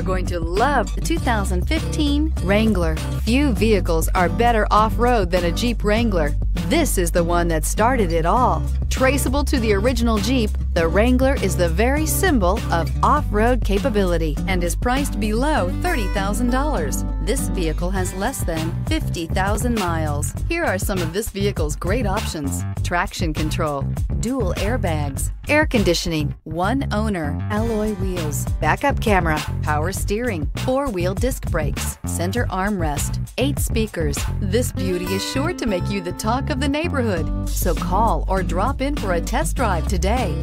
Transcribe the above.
are going to love the 2015 Wrangler. Few vehicles are better off-road than a Jeep Wrangler. This is the one that started it all. Traceable to the original Jeep, the Wrangler is the very symbol of off-road capability and is priced below $30,000. This vehicle has less than 50,000 miles. Here are some of this vehicle's great options. Traction control, dual airbags, air conditioning, one owner, alloy wheels, backup camera, power steering, four-wheel disc brakes, center armrest, eight speakers. This beauty is sure to make you the talk of the neighborhood. So call or drop in for a test drive today.